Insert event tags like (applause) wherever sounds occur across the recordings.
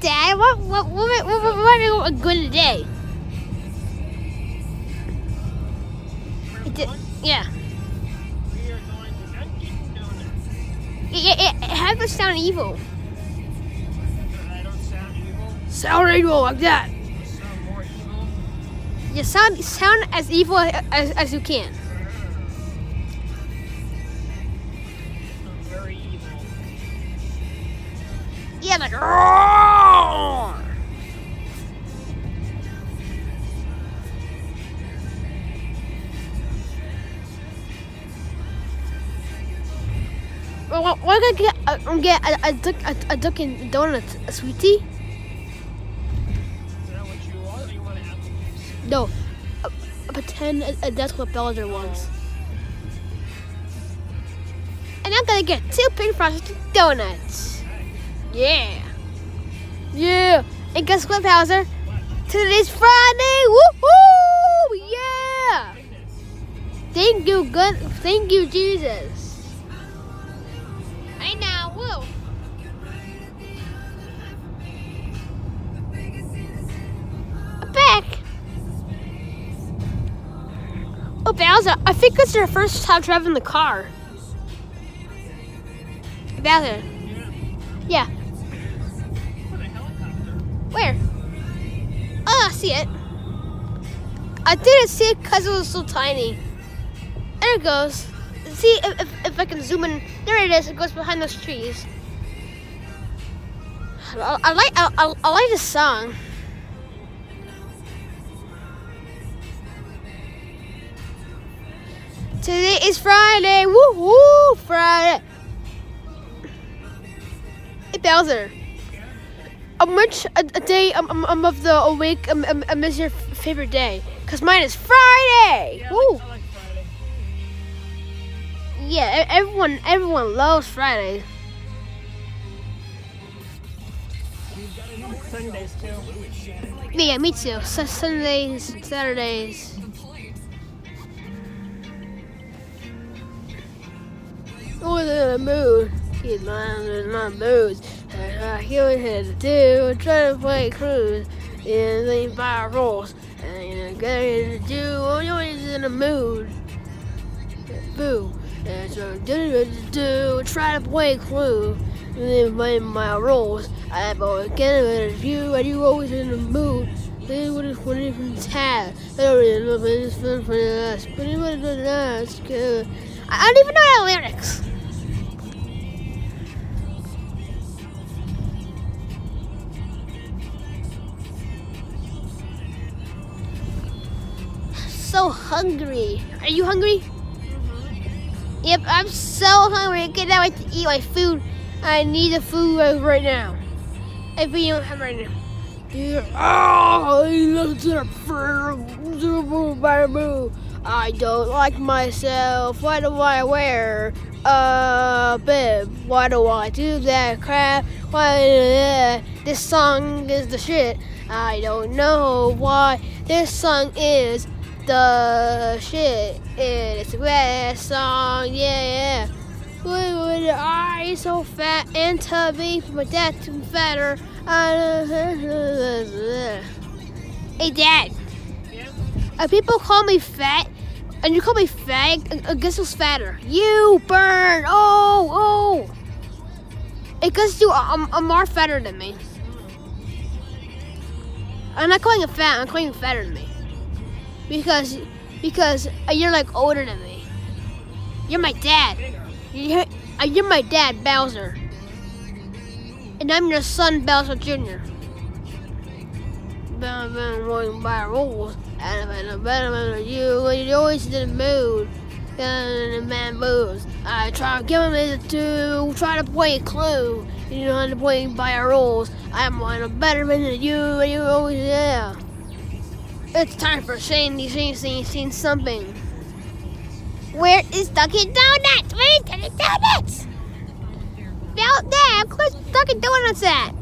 Dad. What what what what, what, what going today? I did, yeah. We are going to Dunkin' Donuts. Yeah, yeah, yeah. How does it sound evil? I don't sound evil. Sound evil like that. Sound more evil. You sound sound as evil as, as you can. I'm very evil. Yeah, like. Why gonna get a, get a, a, duck, a, a Dunkin' Donuts, a sweetie? Is that what you want? Or you want an Applebee's? No, pretend uh, uh, that's what Bowser wants. And I'm gonna get two pink frosted donuts. Yeah. Yeah. And guess what, Bowser? Today's Friday. Woo Yeah. Thank you, good. Thank you, Jesus. Oh, Bowser, I think it's your first time driving the car. Bowser. Yeah. Where? Oh, I see it. I didn't see it because it was so tiny. There it goes. See if, if, if I can zoom in. There it is. It goes behind those trees. I, I like I, I, I like this song. Today is Friday. Woo woo Friday. Hey Bowser. Um, which a, a day um, um, um, of the awake um, um, um, is your favorite day? Cause mine is Friday. Yeah, I Woo. like, I like Friday. Yeah, everyone everyone loves Friday. Sundays too. Yeah, me too. Su- Sundays, Saturdays. Oh, in the mood. He's lying in my mood. And I hear what to do. Try to play cruise. And they buy rules. And you got to do. Always in the mood. Boo. And so do do. Try to play clue. And then play my roles. I'm always getting with you. And you always in the mood. Then what is one different tab? I don't really know if it's fun for us. But it was nice. Good. I I don't even know the lyrics. So hungry. Are you hungry? Mm-hmm. Yep, I'm so hungry. I cannot wait to eat my food. I need the food right- now. If we don't have right now. Yeah. Oh, I love the bamboo. I don't like myself. Why do I wear a bib? Why do I do that crap? Why that? This song is the shit. I don't know why this song is the shit. It's a bad song, yeah, yeah. Why would I so fat and tubby for my dad to fatter? Hey, Dad. Yeah. Uh, people call me fat, and you call me fat. I, I guess who's fatter? You burn. Oh, oh. It guess you are, um, are more fatter than me. I'm not calling you fat. I'm calling you fatter than me. Because, because uh, you're like older than me. You're my dad. You're, uh, you're my dad, Bowser. And I'm your son, Bowser Jr. Been working by rules. And I've been better you when you're always in the mood. And the man moves. I try to give him a two, try to play a clue. You know how to play by rules. I'm one better than you, and you always yeah. It's time for Shane. These Shane seen seen something. Where is Dunkin' Donuts? Where is Dunkin' Donuts? Out there. Where's Dunkin' Donuts at?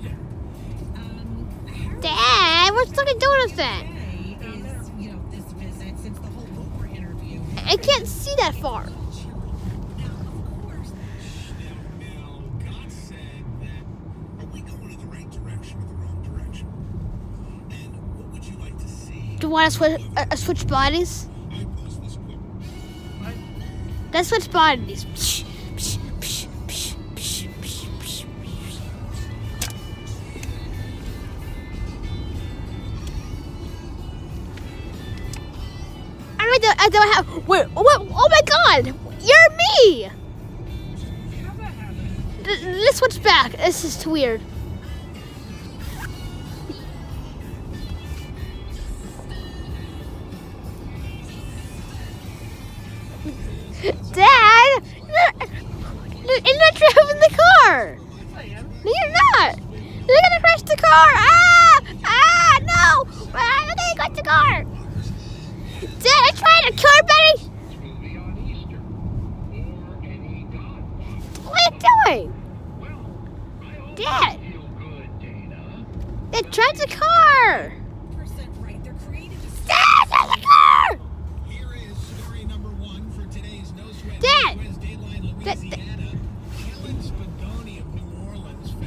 Dad, where's Dunkin' Donuts at? is, you know, this visit since the whole Oprah. I can't see that far. Do want to switch uh, uh, switch bodies? Let's switch bodies. I don't, I don't have. Wait, what? Oh my god! You're me! Let's switch back. This is too weird. Dad! You're you're not driving the car! I. No, you're not! You're gonna crash the car! Ah! Ah! No! I'm gonna crash the car! Dad, on Easter or any Godfather. What are you doing? I Dad! good, Dana. The car! Arrested for theft. Moral of the story.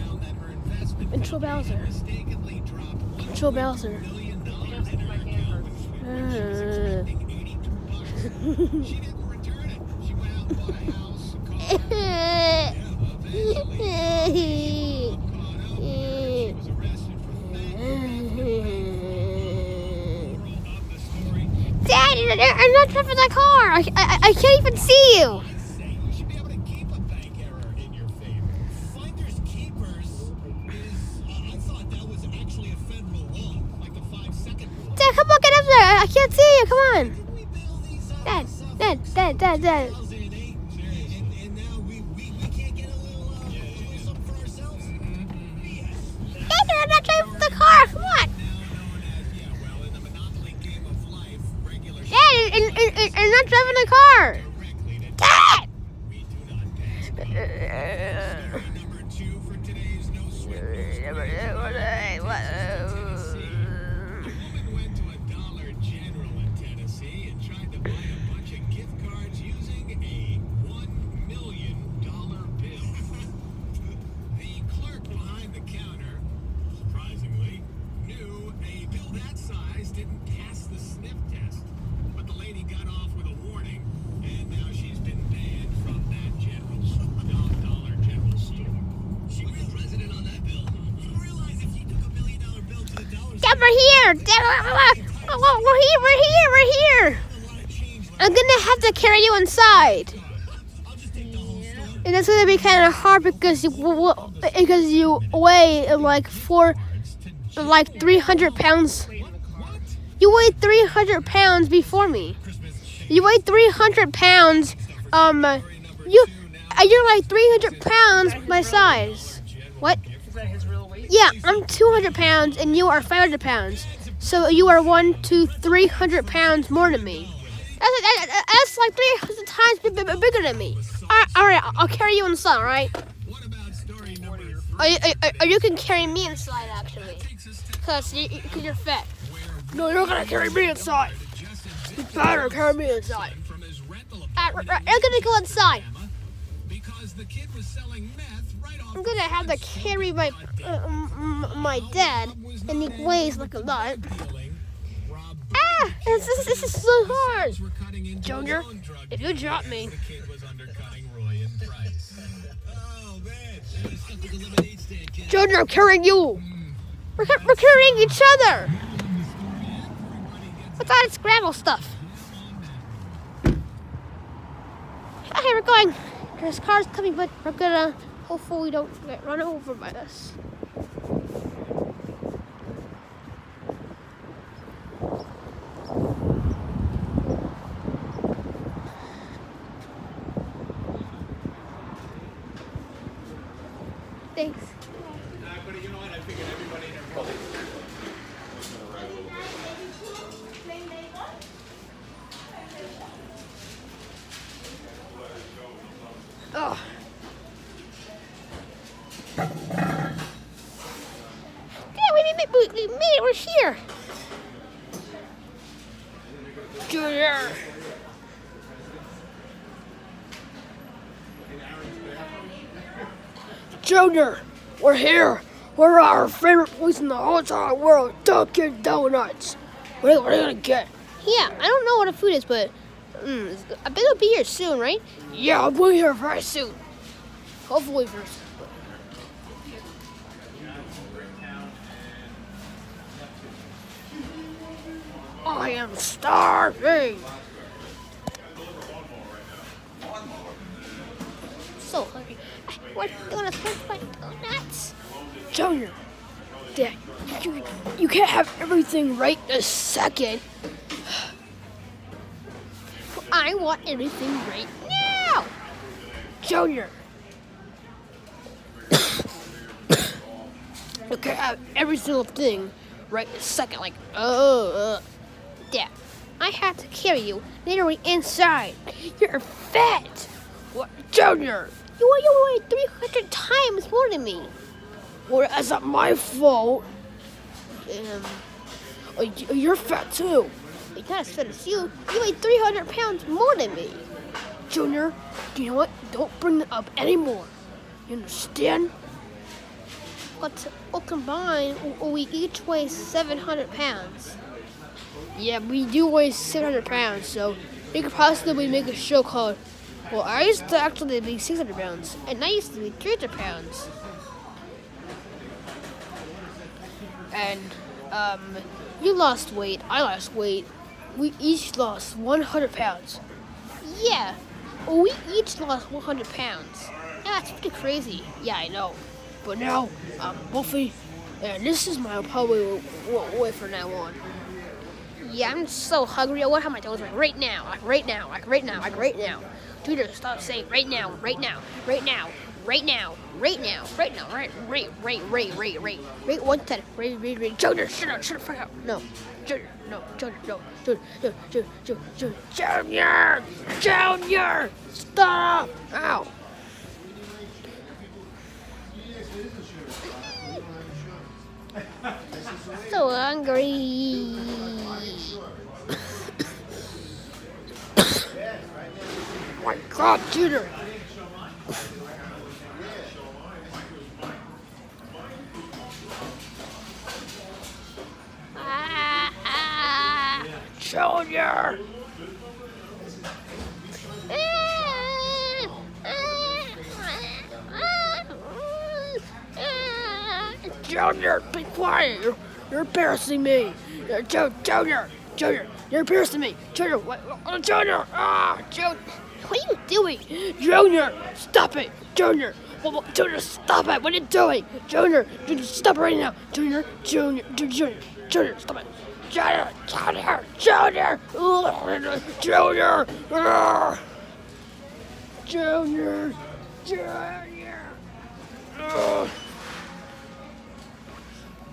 Dad, I'm not driving the car. I, I, I can't even see you. I'd say you Come on. Dad, Dad, Dad, Dad, Dad. 2008? And, and now we, we, we can't get a little, little something for ourselves? Dad, I'm not driving the car. Come on. Dad, and, and, I'm not driving the car. We're here. We're, here. We're here. We're here. I'm gonna have to carry you inside. And that's gonna be kind of hard because you because you weigh like four, like 300 pounds. You weigh 300 pounds before me. You weigh 300 pounds. Um, you, uh, you're like 300 pounds my size. What? Is that his real weight? Yeah, I'm 200 pounds and you are 500 pounds. So you are one, two, 300 pounds more than me. That's, that- that's like 300 times bi- bi- bigger than me. All right, all right, I'll carry you inside, all right? What about story number? Or, you- or, or you can carry me inside, actually. Because you, you, you're fat. No, you're gonna carry me inside. You better carry me inside. Right, right, I'm gonna go inside. I'm gonna have to carry my uh, my dad, and he weighs like a lot. Ah, this is, this is so hard. Junior, if you drop me. Junior, I'm carrying you. We're, we're carrying each other. What's all this gravel stuff? Okay, we're going. There's cars coming, but we're gonna. Hopefully, we don't get run over by this. Thanks. Oh. Yeah, we we, made it. We're here. Junior. Junior, we're here. We're our favorite place in the whole entire world, Dunkin' Donuts. What are, what are you gonna get? Yeah, I don't know what the food is, but mm, I bet it'll be here soon, right? Yeah, I'll be here very soon. Hopefully first. I am starving. So hungry. What donuts? Where's my donuts? Junior, Dad, you, you can't have everything right this second. (sighs) I want everything right now. Junior. (coughs) you can't have every single thing right this second. Like, oh, uh, Dad, I have to carry you literally inside. You're fat. What, Junior? You weigh, you weigh 300 times more than me. Well, that's not my fault. Um, oh, you're fat too. You're not as fat as you. You weigh 300 pounds more than me. Junior, do you know what? Don't bring it up anymore. You understand? But all combined, we each weigh 700 pounds. Yeah, we do weigh 700 pounds, so we could possibly make a show called, well, I used to actually be 600 pounds, and I used to be 300 pounds. And, um, you lost weight, I lost weight. We each lost 100 pounds. Yeah, we each lost 100 pounds. Yeah, that's pretty crazy. Yeah, I know. But now, I'm Buffy, and this is my probably way from now on. Yeah, I'm so hungry. I want to have my toes right, right now, like right now, like right now, like right now. Twitter, stop saying right now, right now, right now, right now, right now, right now, right, right, right, right, right, right, right, one ten, right, right, right. Junior, shut up, shut up, fuck up. No, Junior, no, Junior, no, Junior, Junior, Junior, Junior, Junior, Junior, stop! Ow. So hungry. my God, Junior. Ah, ah. Junior. Junior, be quiet. You're, you're embarrassing me. Uh, Junior, Junior, you're embarrassing me. Junior, what, oh, Junior, ah, Junior. What are you doing? Junior, stop it. Junior, Junior, stop it. What are you doing? Junior, Junior, stop it right now. Junior, Junior, Junior, Junior, Junior stop it. Junior, Junior, Junior, Junior, ah. Junior, Junior. Ugh.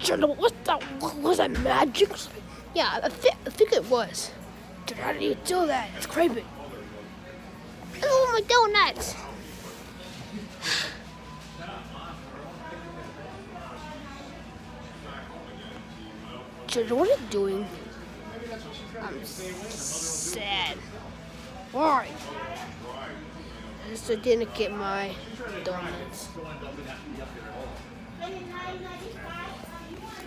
Junior, what the, what was that magic? Yeah, I, thi- I think it was. Junior, how do you do that? It's creepy. Oh, my donuts. Junior, what are you doing? I'm sad. Why? I just didn't get my donuts.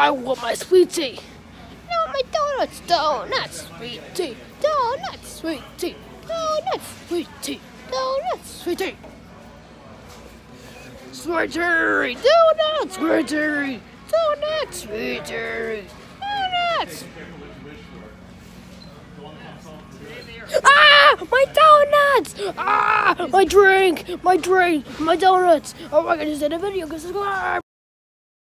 I want my sweet tea. No, my donuts, donuts, sweet tea, donuts, sweet tea, donuts, sweet tea, donuts, sweet tea. Sweet tea, donuts, sweet tea, donuts, sweet tea, donuts. Ah, my donuts! Ah, my drink, my drink, my donuts. Oh my goodness, in a video, subscribe.